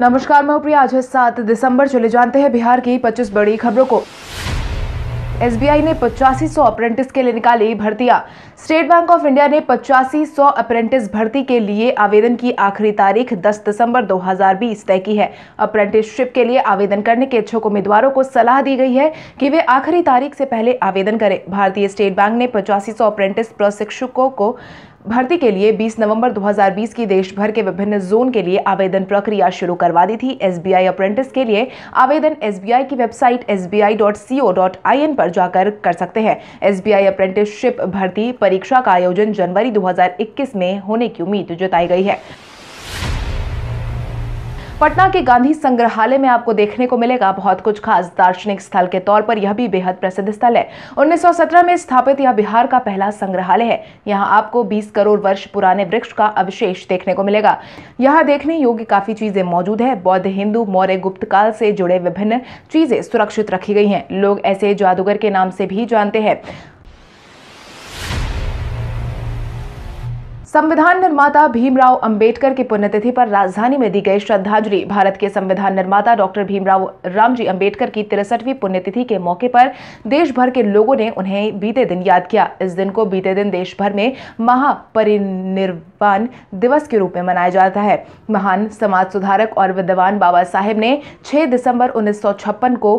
नमस्कार, मैं प्रिया। आज सात दिसंबर। चले जानते हैं बिहार की 25 बड़ी खबरों को। एसबीआई ने पचासी सौ अप्रेंटिस के लिए निकाली भर्तियाँ। स्टेट बैंक ऑफ़ इंडिया ने पचासी सौ अप्रेंटिस भर्ती के लिए आवेदन की आखिरी तारीख 10 दिसंबर 2020 तय की है। अप्रेंटिसशिप के लिए आवेदन करने के इच्छुक उम्मीदवारों को सलाह दी गई है कि वे आखिरी तारीख से पहले आवेदन करें। भारतीय स्टेट बैंक ने पचासी सौ अप्रेंटिस प्रशिक्षकों को भर्ती के लिए 20 नवंबर 2020 की देश भर के विभिन्न जोन के लिए आवेदन प्रक्रिया शुरू करवा दी थी। एसबीआई अप्रेंटिस के लिए आवेदन एसबीआई की वेबसाइट sbi.co.in पर जाकर कर सकते हैं। एसबीआई अप्रेंटिसशिप भर्ती परीक्षा का आयोजन जनवरी 2021 में होने की उम्मीद जताई गई है। पटना के गांधी संग्रहालय में आपको देखने को मिलेगा बहुत कुछ खास। दार्शनिक स्थल के तौर पर यह भी बेहद प्रसिद्ध स्थल है। 1917 में स्थापित यह बिहार का पहला संग्रहालय है। यहाँ आपको 20 करोड़ वर्ष पुराने वृक्ष का अवशेष देखने को मिलेगा। यहाँ देखने योग्य काफ़ी चीज़ें मौजूद है। बौद्ध, हिंदू, मौर्य, गुप्त काल से जुड़े विभिन्न चीज़ें सुरक्षित रखी गई है। लोग ऐसे जादूगर के नाम से भी जानते हैं। संविधान निर्माता भीमराव अंबेडकर की पुण्यतिथि पर राजधानी में दी गई श्रद्धांजलि। भारत के संविधान निर्माता डॉक्टर भीमराव रामजी अंबेडकर की तिरसठवीं पुण्यतिथि के मौके पर देश भर के लोगों ने उन्हें बीते दिन याद किया। इस दिन को बीते दिन देश भर में महापरिनिर्वाण दिवस के रूप में मनाया जाता है। महान समाज सुधारक और विद्वान बाबा साहेब ने 6 दिसंबर उन्नीस सौ छप्पन को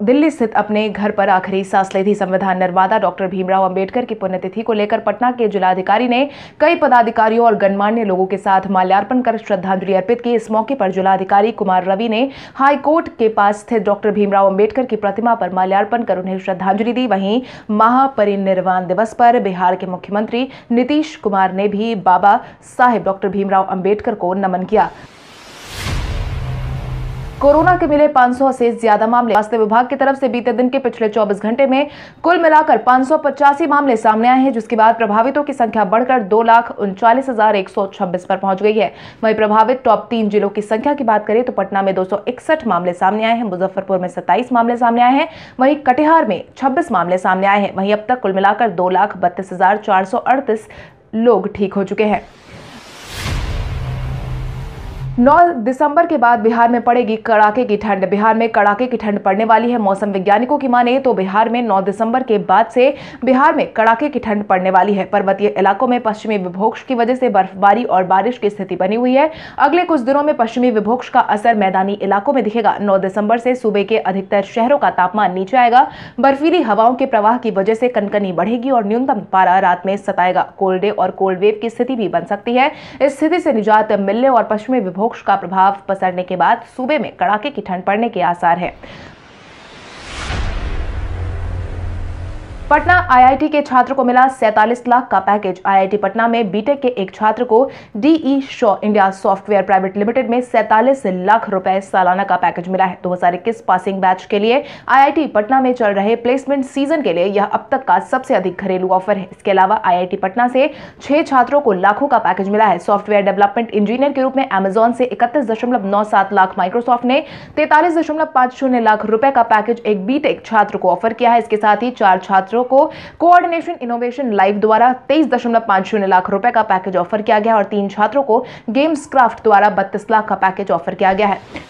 दिल्ली स्थित अपने घर पर आखिरी सांस ली थी संविधान निर्माता डॉक्टर भीमराव अंबेडकर की पुण्यतिथि को लेकर पटना के जिलाधिकारी ने कई पदाधिकारियों और गणमान्य लोगों के साथ माल्यार्पण कर श्रद्धांजलि अर्पित की। इस मौके पर जिलाधिकारी कुमार रवि ने हाईकोर्ट के पास स्थित डॉक्टर भीमराव अंबेडकर की प्रतिमा पर माल्यार्पण कर उन्हें श्रद्धांजलि दी। वहीं महापरिनिर्वाण दिवस पर बिहार के मुख्यमंत्री नीतीश कुमार ने भी बाबा साहेब डॉक्टर भीमराव अंबेडकर को नमन किया। कोरोना के मिले 500 से ज़्यादा मामले। स्वास्थ्य विभाग की तरफ़ से बीते दिन के पिछले 24 घंटे में कुल मिलाकर पाँच मामले सामने आए हैं, जिसके बाद प्रभावितों की संख्या बढ़कर दो लाख उनचालीस हज़ार एक सौ छब्बीस पर पहुँच गई है। वहीं प्रभावित टॉप तीन जिलों की संख्या की बात करें तो पटना में दो सौ इकसठ मामले सामने आए हैं, मुजफ्फरपुर में सत्ताईस मामले सामने आए हैं, वहीं कटिहार में छब्बीस मामले सामने आए हैं। वहीं अब तक कुल मिलाकर दो लाख बत्तीस हज़ार चार सौ अड़तीस लोग ठीक हो चुके हैं। 9 दिसंबर के बाद बिहार में पड़ेगी कड़ाके की ठंड। बिहार में कड़ाके की ठंड पड़ने वाली है। मौसम वैज्ञानिकों की माने तो बिहार में 9 दिसंबर के बाद से बिहार में कड़ाके की ठंड पड़ने वाली है। पर्वतीय इलाकों में पश्चिमी विभोक्ष की वजह से बर्फबारी और बारिश की स्थिति बनी हुई है। अगले कुछ दिनों में पश्चिमी विभोक्ष का असर मैदानी इलाकों में दिखेगा। नौ दिसंबर से सूबे के अधिकतर शहरों का तापमान नीचे आएगा। बर्फीली हवाओं के प्रवाह की वजह से कनकनी बढ़ेगी और न्यूनतम पारा रात में सताएगा। कोल्ड डे और कोल्ड वेव की स्थिति भी बन सकती है। इस स्थिति से निजात मिलने और पश्चिमी विभोक्ष मोक्ष का प्रभाव पसरने के बाद सूबे में कड़ाके की ठंड पड़ने के आसार है। पटना आईआईटी के छात्र को मिला सैतालीस लाख का पैकेज। आईआईटी पटना में बीटेक के एक छात्र को DE Shaw India software private limited में सैतालीस लाख रुपए सालाना का पैकेज मिला है। दो पासिंग बैच के लिए आईआईटी पटना में चल रहे प्लेसमेंट सीज़न के लिए यह अब तक का सबसे अधिक घरेलू ऑफ़र है। इसके अलावा आईआईटी पटना से छह छात्रों को लाखों का पैकेज मिला है। सॉफ्टवेयर डेवलपमेंट इंजीनियर के रूप में अमेजोन से इकतीस लाख माइक्रोसॉफ्ट ने तैतालीस लाख रुपए का पैकेज एक बीटेक छात्र को ऑफ़र किया है। इसके साथ ही चार छात्रों छात्रों को कोऑर्डिनेशन इनोवेशन लाइव द्वारा तेईस दशमलव पाँच शून्य लाख रुपए का पैकेज ऑफ़र किया गया और तीन छात्रों को गेम्स क्राफ्ट द्वारा बत्तीस लाख का पैकेज ऑफ़र किया गया है।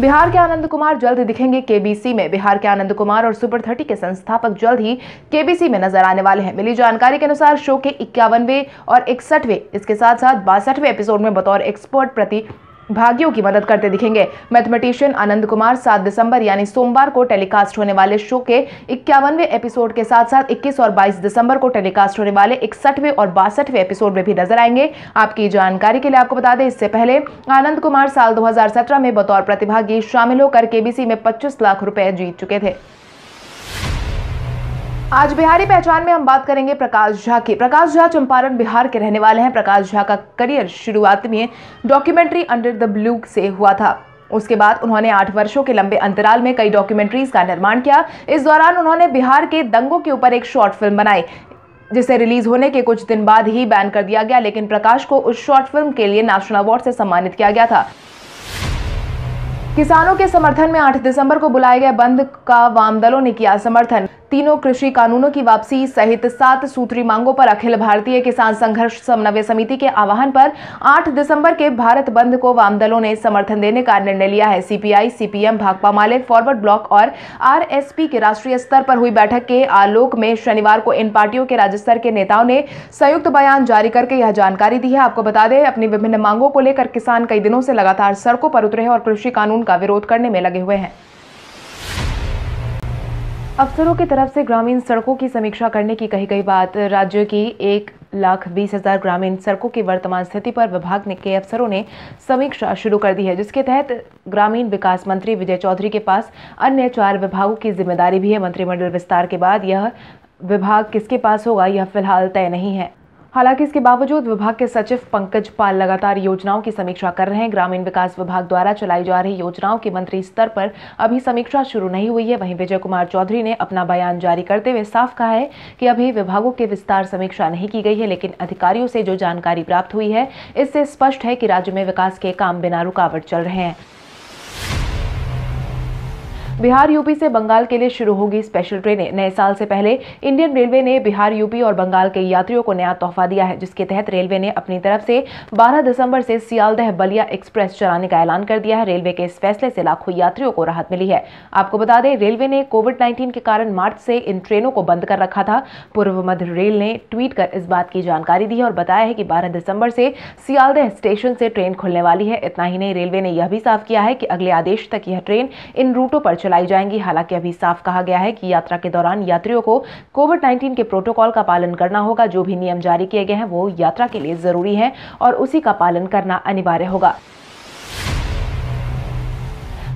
बिहार के आनंद कुमार जल्द दिखेंगे केबीसी में। बिहार के आनंद कुमार और सुपर थर्टी के संस्थापक जल्द ही केबीसी में नज़र आने वाले हैं। मिली जानकारी के अनुसार शो के इक्यावनवे और इकसठवे, इसके साथ साथ बासठवे एपिसोड में बतौर एक्सपर्ट प्रति भागियों की मदद करते दिखेंगे। मैथमेटिशियन आनंद कुमार 7 दिसंबर, यानी सोमवार को टेलीकास्ट होने वाले शो के इक्यावनवे एपिसोड के साथ साथ 21 और 22 दिसंबर को टेलीकास्ट होने वाले इकसठवे और बासठवे एपिसोड में भी नज़र आएँगे। आपकी जानकारी के लिए आपको बता दें, इससे पहले आनंद कुमार साल दो हज़ार सत्रह में बतौर प्रतिभागी शामिल होकर केबीसी में पच्चीस लाख रुपए जीत चुके थे। आज बिहारी पहचान में हम बात करेंगे प्रकाश झा की। प्रकाश झा चंपारण बिहार के रहने वाले हैं। प्रकाश झा का करियर शुरुआत में डॉक्यूमेंट्री अंडर द ब्लू से हुआ था। उसके बाद उन्होंने आठ वर्षों के लंबे अंतराल में कई डॉक्यूमेंट्रीज का निर्माण किया। इस दौरान उन्होंने बिहार के दंगों के ऊपर एक शॉर्ट फ़िल्म बनाई, जिसे रिलीज़ होने के कुछ दिन बाद ही बैन कर दिया गया, लेकिन प्रकाश को उस शॉर्ट फ़िल्म के लिए नेशनल अवार्ड से सम्मानित किया गया था। किसानों के समर्थन में 8 दिसंबर को बुलाए गए बंद का वाम दलों ने किया समर्थन। तीनों कृषि कानूनों की वापसी सहित सात सूत्री मांगों पर अखिल भारतीय किसान संघर्ष समन्वय समिति के आह्वान पर 8 दिसंबर के भारत बंद को वाम दलों ने समर्थन देने का निर्णय लिया है। CPI, CPM, Bhakpa Male, Forward Bloc और आरएसपी के राष्ट्रीय स्तर पर हुई बैठक के आलोक में शनिवार को इन पार्टियों के राज्य स्तर के नेताओं ने संयुक्त बयान जारी करके यह जानकारी दी है। आपको बता दें, अपनी विभिन्न मांगों को लेकर किसान कई दिनों से लगातार सड़कों पर उतरे हैं और कृषि कानून का विरोध करने में लगे हुए हैं। अफसरों की तरफ़ से ग्रामीण सड़कों की समीक्षा करने की कही गई बात। राज्य की एक लाख बीस हज़ार ग्रामीण सड़कों की वर्तमान स्थिति पर विभाग ने के अफसरों ने समीक्षा शुरू कर दी है, जिसके तहत ग्रामीण विकास मंत्री विजय चौधरी के पास अन्य चार विभागों की ज़िम्मेदारी भी है। मंत्रिमंडल विस्तार के बाद यह विभाग किसके पास होगा, यह फ़िलहाल तय नहीं है। हालाँकि इसके बावजूद विभाग के सचिव पंकज पाल लगातार योजनाओं की समीक्षा कर रहे हैं। ग्रामीण विकास विभाग द्वारा चलाई जा रही योजनाओं की मंत्री स्तर पर अभी समीक्षा शुरू नहीं हुई है। वहीं विजय कुमार चौधरी ने अपना बयान जारी करते हुए साफ़ कहा है कि अभी विभागों की विस्तार समीक्षा नहीं की गई है, लेकिन अधिकारियों से जो जानकारी प्राप्त हुई है, इससे स्पष्ट है कि राज्य में विकास के काम बिना रुकावट चल रहे हैं। बिहार यूपी से बंगाल के लिए शुरू होगी स्पेशल ट्रेनें नए साल से पहले इंडियन रेलवे ने बिहार, यूपी और बंगाल के यात्रियों को नया तोहफा दिया है, जिसके तहत रेलवे ने अपनी तरफ़ से 12 दिसंबर से सियालदह बलिया एक्सप्रेस चलाने का ऐलान कर दिया है। रेलवे के इस फैसले से लाखों यात्रियों को राहत मिली है। आपको बता दें, रेलवे ने कोविड नाइन्टीन के कारण मार्च से इन ट्रेनों को बंद कर रखा था। पूर्व मध्य रेल ने ट्वीट कर इस बात की जानकारी दी है और बताया है कि बारह दिसंबर से सियालदह स्टेशन से ट्रेन खुलने वाली है। इतना ही नहीं, रेलवे ने यह भी साफ़ किया है कि अगले आदेश तक यह ट्रेन इन रूटों पर चलाई जाएँगी। हालाँकि अभी साफ़ कहा गया है कि यात्रा के दौरान यात्रियों को कोविड 19 के प्रोटोकॉल का पालन करना होगा। जो भी नियम जारी किए गए हैं, वो यात्रा के लिए ज़रूरी है और उसी का पालन करना अनिवार्य होगा।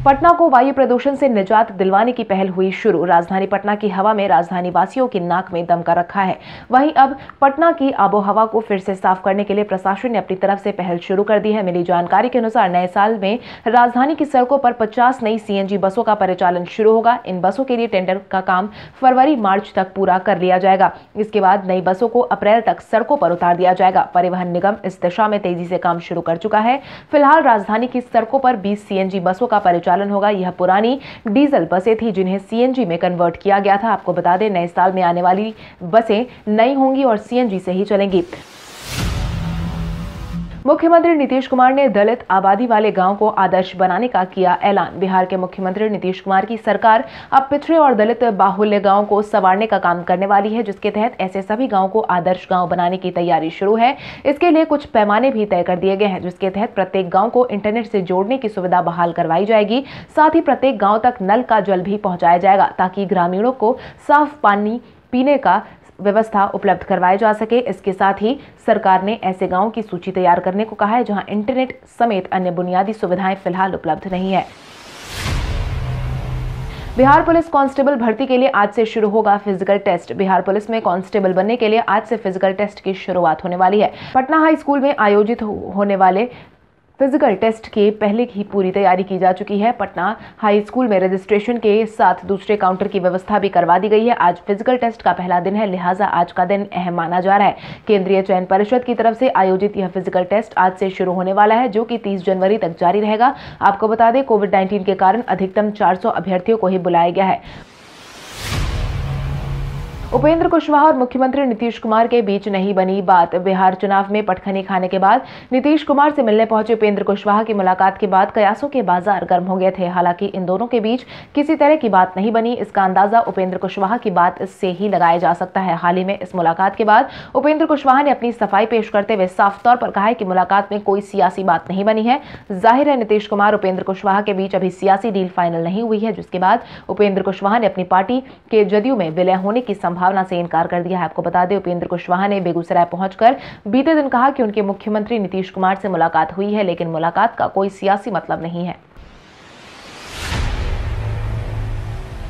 पटना को वायु प्रदूषण से निजात दिलवाने की पहल हुई शुरू। राजधानी पटना की हवा में राजधानी वासियों की नाक में दम कर रखा है। वहीं अब पटना की आबो हवा को फिर से साफ़ करने के लिए प्रशासन ने अपनी तरफ़ से पहल शुरू कर दी है। मिली जानकारी के अनुसार नए साल में राजधानी की सड़कों पर पचास नई सीएनजी बसों का परिचालन शुरू होगा। इन बसों के लिए टेंडर का काम फरवरी, मार्च तक पूरा कर लिया जाएगा। इसके बाद नई बसों को अप्रैल तक सड़कों पर उतार दिया जाएगा। परिवहन निगम इस दिशा में तेज़ी से काम शुरू कर चुका है। फ़िलहाल राजधानी की सड़कों पर बीस सीएनजी बसों का परिचालन संचालन होगा। यह पुरानी डीजल बसें थी जिन्हें सीएनजी में कन्वर्ट किया गया था। आपको बता दें, नए साल में आने वाली बसें नई होंगी और सीएनजी से ही चलेंगी। मुख्यमंत्री नीतीश कुमार ने दलित आबादी वाले गाँव को आदर्श बनाने का किया ऐलान। बिहार के मुख्यमंत्री नीतीश कुमार की सरकार अब पिछड़े और दलित बाहुल्य गाँव को संवारने का काम करने वाली है, जिसके तहत ऐसे सभी गाँव को आदर्श गाँव बनाने की तैयारी शुरू है। इसके लिए कुछ पैमाने भी तय कर दिए गए हैं, जिसके तहत प्रत्येक गाँव को इंटरनेट से जोड़ने की सुविधा बहाल करवाई जाएगी। साथ ही प्रत्येक गाँव तक नल का जल भी पहुँचाया जाएगा, ताकि ग्रामीणों को साफ़ पानी पीने का व्यवस्था उपलब्ध करवाई जा सके। इसके साथ ही सरकार ने ऐसे गाँवों की सूची तैयार करने को कहा है, जहाँ इंटरनेट समेत अन्य बुनियादी सुविधाएँ फ़िलहाल उपलब्ध नहीं है। बिहार पुलिस कांस्टेबल भर्ती के लिए आज से शुरू होगा फ़िज़िकल टेस्ट। बिहार पुलिस में कांस्टेबल बनने के लिए आज से फ़िज़िकल टेस्ट की शुरुआत होने वाली है। पटना हाई स्कूल में आयोजित होने वाले फ़िज़िकल टेस्ट के पहले की पूरी तैयारी की जा चुकी है। पटना हाई स्कूल में रजिस्ट्रेशन के साथ दूसरे काउंटर की व्यवस्था भी करवा दी गई है। आज फ़िज़िकल टेस्ट का पहला दिन है, लिहाजा आज का दिन अहम माना जा रहा है। केंद्रीय चयन परिषद की तरफ़ से आयोजित यह फ़िज़िकल टेस्ट आज से शुरू होने वाला है, जो कि 30 जनवरी तक जारी रहेगा। आपको बता दें कोविड नाइन्टीन के कारण अधिकतम चार सौ अभ्यर्थियों को ही बुलाया गया है। उपेंद्र कुशवाहा और मुख्यमंत्री नीतीश कुमार के बीच नहीं बनी बात। बिहार चुनाव में पटखनी खाने के बाद नीतीश कुमार से मिलने पहुँचे उपेंद्र कुशवाहा की मुलाकात के बाद कयासों के बाज़ार गर्म हो गए थे। हालाँकि इन दोनों के बीच किसी तरह की बात नहीं बनी। इसका अंदाज़ा उपेंद्र कुशवाहा की बात से ही लगाया जा सकता है। हाल ही में इस मुलाकात के बाद उपेंद्र कुशवाहा ने अपनी सफ़ाई पेश करते हुए साफ़ तौर पर कहा है कि मुलाकात में कोई सियासी बात नहीं बनी है। ज़ाहिर है नीतीश कुमार उपेंद्र कुशवाहा के बीच अभी सियासी डील फाइनल नहीं हुई है, जिसके बाद उपेंद्र कुशवाहा ने अपनी पार्टी के जदयू में विलय होने की संभावना संभावना से इनकार कर दिया है। आपको बता दें, उपेंद्र कुशवाहा ने बेगूसराय पहुंचकर बीते दिन कहा कि उनके मुख्यमंत्री नीतीश कुमार से मुलाकात हुई है, लेकिन मुलाकात का कोई सियासी मतलब नहीं है।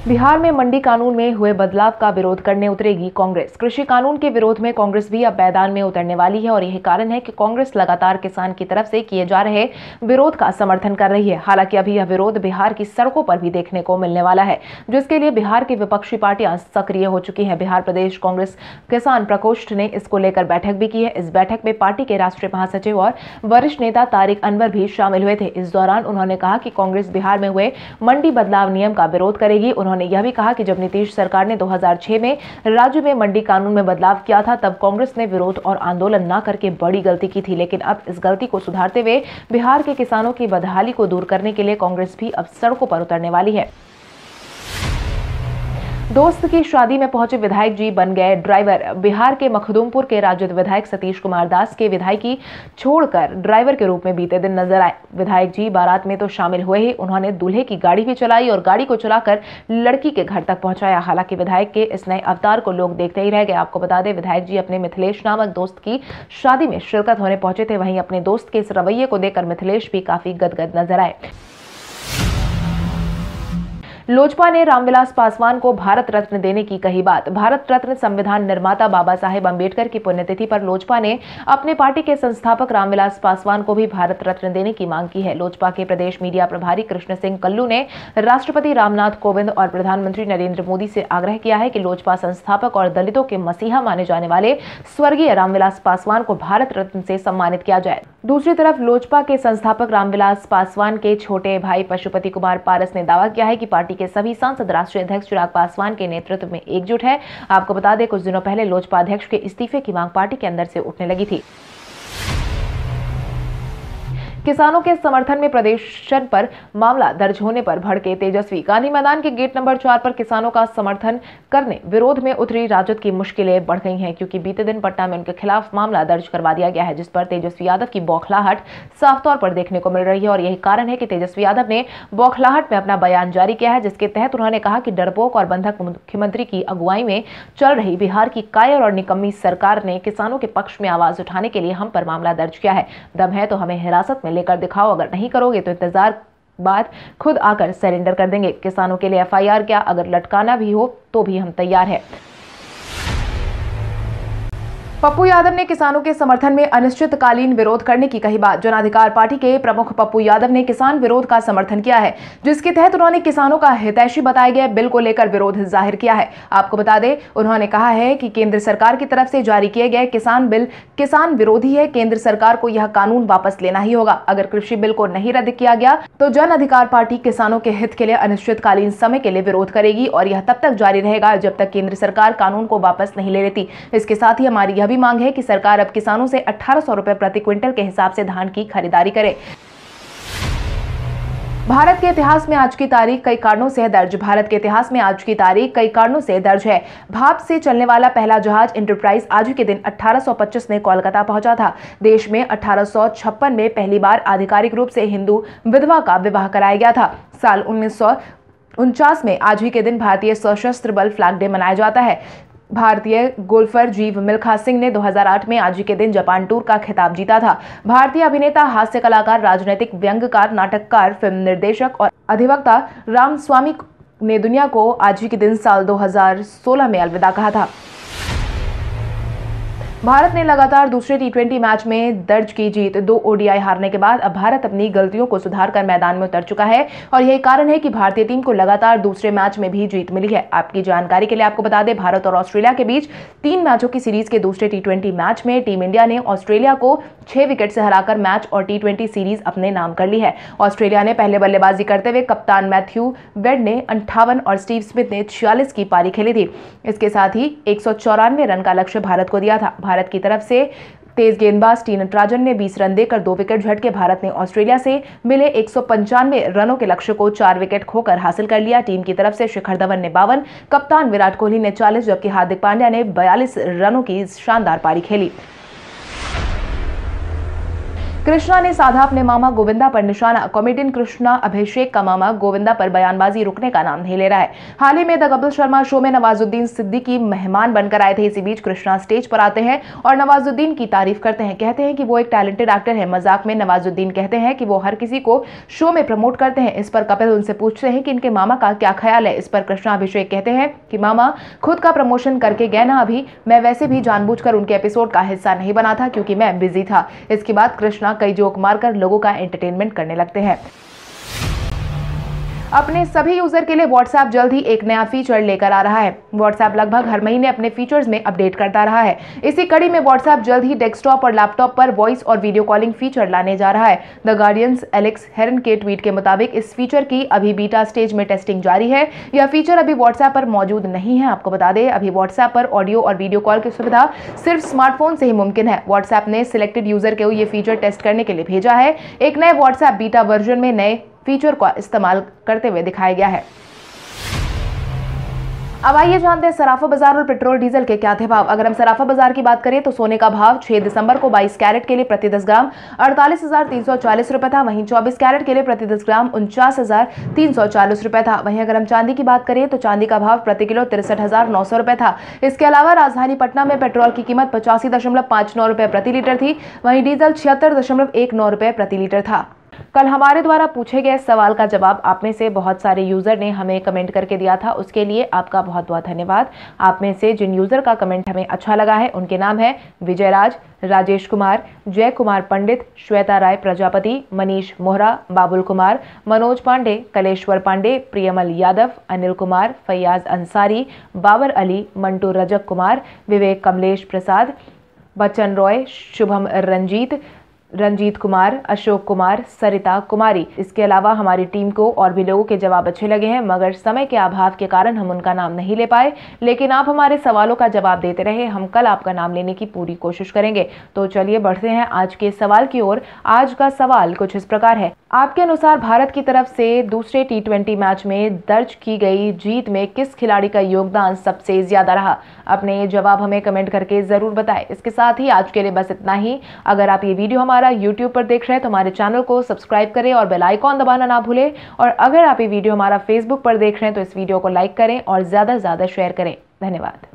बिहार में मंडी कानून में हुए बदलाव का विरोध करने उतरेगी कांग्रेस। कृषि कानून के विरोध में कांग्रेस भी अब मैदान में उतरने वाली है और यही कारण है कि कांग्रेस लगातार किसान की तरफ़ से किए जा रहे विरोध का समर्थन कर रही है। हालाँकि अभी यह विरोध बिहार की सड़कों पर भी देखने को मिलने वाला है, जिसके लिए बिहार की विपक्षी पार्टियाँ सक्रिय हो चुकी है। बिहार प्रदेश कांग्रेस किसान प्रकोष्ठ ने इसको लेकर बैठक भी की है। इस बैठक में पार्टी के राष्ट्रीय महासचिव और वरिष्ठ नेता तारिक अनवर भी शामिल हुए थे। इस दौरान उन्होंने कहा कि कांग्रेस बिहार में हुए मंडी बदलाव नियम का विरोध करेगी। उन्होंने उन्होंने यह भी कहा कि जब नीतीश सरकार ने 2006 में राज्य में मंडी कानून में बदलाव किया था, तब कांग्रेस ने विरोध और आंदोलन न करके बड़ी गलती की थी। लेकिन अब इस गलती को सुधारते हुए बिहार के किसानों की बदहाली को दूर करने के लिए कांग्रेस भी अब सड़कों पर उतरने वाली है। दोस्त की शादी में पहुँचे विधायक जी बन गए ड्राइवर। बिहार के मखदुमपुर के राजद विधायक सतीश कुमार दास के विधायकी छोड़कर ड्राइवर के रूप में बीते दिन नज़र आए। विधायक जी बारात में तो शामिल हुए ही, उन्होंने दूल्हे की गाड़ी भी चलाई और गाड़ी को चलाकर लड़की के घर तक पहुँचाया। हालाँकि विधायक के इस नए अवतार को लोग देखते ही रह गए। आपको बता दें, विधायक जी अपने मिथिलेश नामक दोस्त की शादी में शिरकत होने पहुँचे थे। वहीं अपने दोस्त के इस रवैये को देखकर मिथिलेश भी काफ़ी गदगद नज़र आए। लोजपा ने रामविलास पासवान को भारत रत्न देने की कही बात। भारत रत्न संविधान निर्माता बाबा साहेब अंबेडकर की पुण्यतिथि पर लोजपा ने अपने पार्टी के संस्थापक रामविलास पासवान को भी भारत रत्न देने की मांग की है। लोजपा के प्रदेश मीडिया प्रभारी कृष्ण सिंह कल्लू ने राष्ट्रपति रामनाथ कोविंद और प्रधानमंत्री नरेंद्र मोदी से आग्रह किया है कि लोजपा संस्थापक और दलितों के मसीहा माने जाने वाले स्वर्गीय रामविलास पासवान को भारत रत्न से सम्मानित किया जाए। दूसरी तरफ़ लोजपा के संस्थापक रामविलास पासवान के छोटे भाई पशुपति कुमार पारस ने दावा किया है कि पार्टी के सभी सांसद राष्ट्रीय अध्यक्ष चिराग पासवान के नेतृत्व में एकजुट है। आपको बता दें, कुछ दिनों पहले लोजपा अध्यक्ष के इस्तीफे की मांग पार्टी के अंदर से उठने लगी थी। किसानों के समर्थन में प्रदर्शन पर मामला दर्ज होने पर भड़के तेजस्वी। गांधी मैदान के गेट नंबर चार पर किसानों का समर्थन करने विरोध में उतरी राजद की मुश्किलें बढ़ गई हैं, क्योंकि बीते दिन पटना में उनके खिलाफ मामला दर्ज करवा दिया गया है, जिस पर तेजस्वी यादव की बौखलाहट साफ़ तौर पर देखने को मिल रही है और यही कारण है कि तेजस्वी यादव ने बौखलाहट में अपना बयान जारी किया है, जिसके तहत उन्होंने कहा कि डरपोक और बंधक मुख्यमंत्री की अगुवाई में चल रही बिहार की कायर और निकम्मी सरकार ने किसानों के पक्ष में आवाज़ उठाने के लिए हम पर मामला दर्ज किया है। दम है तो हमें हिरासत में लेकर दिखाओ। अगर नहीं करोगे तो इंतज़ार बाद खुद आकर सरेंडर कर देंगे। किसानों के लिए एफआईआर क्या? अगर लटकाना भी हो तो भी हम तैयार हैं। पप्पू यादव ने किसानों के समर्थन में अनिश्चितकालीन विरोध करने की कही बात। जन अधिकार पार्टी के प्रमुख पप्पू यादव ने किसान विरोध का समर्थन किया है, जिसके तहत उन्होंने किसानों का हितैषी बताए गए बिल को लेकर विरोध ज़ाहिर किया है। आपको बता दें, उन्होंने कहा है कि केंद्र सरकार की तरफ़ से जारी किए गए किसान बिल किसान विरोधी है। केंद्र सरकार को यह कानून वापस लेना ही होगा। अगर कृषि बिल को नहीं रद्द किया गया तो जन अधिकार पार्टी किसानों के हित के लिए अनिश्चितकालीन समय के लिए विरोध करेगी और यह तब तक जारी रहेगा जब तक केंद्र सरकार कानून को वापस नहीं ले लेती। इसके साथ ही हमारी यह भी मांग है कि सरकार अब किसानों से अठारह सौ प्रति क्विंटल के हिसाब से धान की खरीदारी करे। भारत के इतिहास में आज की तारीख कई कारणों से दर्ज। भारत के इतिहास में आज की तारीख कई कारणों से दर्ज है। भाप से चलने वाला पहला जहाज़ इंटरप्राइज आज के दिन 1825 में कोलकाता पहुँचा था। देश में अठारह सौ छप्पन में पहली बार आधिकारिक रूप से हिंदू विधवा का विवाह कराया गया था। साल उन्नीस उनचास में आज ही के दिन भारतीय सशस्त्र बल फ्लैग डे मनाया जाता है। भारतीय गोल्फर जीव मिल्खा सिंह ने 2008 में आज ही के दिन जापान टूर का खिताब जीता था। भारतीय अभिनेता, हास्य कलाकार, राजनीतिक व्यंगकार, नाटककार, फ़िल्म निर्देशक और अधिवक्ता राम स्वामी ने दुनिया को आज ही के दिन साल 2016 में अलविदा कहा था। भारत ने लगातार दूसरे टी मैच में दर्ज की जीत, दो ओडीआई हारने के बाद अब भारत अपनी गलतियों को सुधारकर मैदान में उतर चुका है। और यही कारण है कि भारतीय टीम को लगातार दूसरे मैच में भी जीत मिली है। आपकी जानकारी के लिए आपको बता दें, भारत और ऑस्ट्रेलिया के बीच तीन मैचों की सीरीज़ के दूसरे टी मैच में टीम इंडिया ने ऑस्ट्रेलिया को छह विकेट से हराकर मैच और टी सीरीज़ अपने नाम कर ली है। ऑस्ट्रेलिया ने पहले बल्लेबाजी करते हुए कप्तान मैथ्यू वेड ने अंठावन और स्टीव स्मिथ ने छियालीस की पारी खेली थी। इसके साथ ही एक सौ चौरानवे रन का लक्ष्य भारत को दिया था। भारत की तरफ़ से। तेज गेंदबाज टी नटराजन ने 20 रन देकर दो विकेट झटके। भारत ने ऑस्ट्रेलिया से मिले एक सौ पंचानवे रनों के लक्ष्य को चार विकेट खोकर हासिल कर लिया। टीम की तरफ़ से शिखर धवन ने बावन, कप्तान विराट कोहली ने 40 जबकि हार्दिक पांड्या ने 42 रनों की शानदार पारी खेली। कृष्णा ने साधा अपने मामा गोविंदा पर निशाना। कॉमेडियन कृष्णा अभिषेक का मामा गोविंदा पर बयानबाजी रुकने का नाम नहीं ले रहा है। हाल ही में द कपिल शर्मा शो में नवाजुद्दीन सिद्दीकी मेहमान बनकर आए थे। इसी बीच कृष्णा स्टेज पर आते हैं और नवाजुद्दीन की तारीफ़ करते हैं। कहते हैं कि वो एक टैलेंटेड एक्टर है। मज़ाक में नवाजुद्दीन कहते हैं कि वो हर किसी को शो में प्रमोट करते हैं। इस पर कपिल उनसे पूछते हैं कि इनके मामा का क्या ख्याल है। इस पर कृष्णा अभिषेक कहते हैं कि मामा, खुद का प्रमोशन करके गए ना अभी, मैं वैसे भी जानबूझकर उनके एपिसोड का हिस्सा नहीं बना था क्योंकि मैं बिज़ी था। इसके बाद कृष्णा कई जोक मारकर लोगों का एंटरटेनमेंट करने लगते हैं। अपने सभी यूज़र के लिए व्हाट्सएप जल्द ही एक नया फीचर लेकर आ रहा है। व्हाट्सएप लगभग हर महीने अपने फीचर्स में अपडेट करता रहा है। इसी कड़ी में व्हाट्सएप जल्द ही डेस्कटॉप और लैपटॉप पर वॉइस और वीडियो कॉलिंग फीचर लाने जा रहा है। द गार्डियंस एलेक्स हेरन के ट्वीट के मुताबिक इस फीचर की अभी बीटा स्टेज में टेस्टिंग जारी है। यह फीचर अभी व्हाट्सएप पर मौजूद नहीं है। आपको बता दें, अभी व्हाट्सएप पर ऑडियो और वीडियो कॉल की सुविधा सिर्फ़ स्मार्टफ़ोन से ही मुमकिन है। व्हाट्सएप ने सिलेक्टेड यूज़र को ये फीचर टेस्ट करने के लिए भेजा है। एक नए व्हाट्सएप बीटा वर्जन में नए फीचर का इस्तेमाल करते हुए दिखाया गया है। अब आइए जानते हैं सराफा बाज़ार और पेट्रोल डीजल के क्या थे भाव। अगर हम सराफा बाज़ार की बात करें तो सोने का भाव 6 दिसंबर को 22 कैरेट के लिए प्रति 10 ग्राम, अड़तालीस हज़ार तीन सौ चालीस रुपए था। वहीं 24 कैरेट के लिए प्रति 10 ग्राम, उनचास हज़ार तीन सौ चालीस रुपए था। वहीं अगर हम चांदी की बात करें तो चांदी का भाव प्रति किलो तिरसठ हज़ार नौ सौ रुपए था। इसके अलावा राजधानी पटना में पेट्रोल की कीमत पचासी दशमलव नौ प्रति लीटर थी। वहीं डीजल छिहत्तर दशमलव एक नौ प्रति लीटर था। कल हमारे द्वारा पूछे गए सवाल का जवाब आप में से बहुत सारे यूज़र ने हमें कमेंट करके दिया था। उसके लिए आपका बहुत बहुत धन्यवाद। आप में से जिन यूज़र का कमेंट हमें अच्छा लगा है, उनके नाम है विजय राज राजेश कुमार, जय कुमार पंडित, श्वेता राय प्रजापति, मनीष मोहरा, बाबुल कुमार, मनोज पांडे, कलेश्वर पांडे, प्रियमल यादव, अनिल कुमार, फैयाज अंसारी, बाबर अली, मंटू रजक कुमार, विवेक कमलेश प्रसाद, बच्चन रॉय, शुभम रंजीत रंजीत कुमार, अशोक कुमार, सरिता कुमारी। इसके अलावा हमारी टीम को और भी लोगों के जवाब अच्छे लगे हैं, मगर समय के अभाव के कारण हम उनका नाम नहीं ले पाए। लेकिन आप हमारे सवालों का जवाब देते रहे, हम कल आपका नाम लेने की पूरी कोशिश करेंगे। तो चलिए बढ़ते हैं आज के सवाल की ओर। आज का सवाल कुछ इस प्रकार है। आपके अनुसार भारत की तरफ़ से दूसरे टी मैच में दर्ज की गई जीत में किस खिलाड़ी का योगदान सबसे ज़्यादा रहा? अपने जवाब हमें कमेंट करके ज़रूर बताएँ। इसके साथ ही आज के लिए बस इतना ही। अगर आप ये वीडियो हमारा यूट्यूब पर देख रहे हैं तो हमारे चैनल को सब्सक्राइब करें और बेल आइकॉन दबाना ना भूलें। और अगर आप ये वीडियो हमारा फेसबुक पर देख रहे हैं तो इस वीडियो को लाइक करें और ज़्यादा से ज़्यादा शेयर करें। धन्यवाद।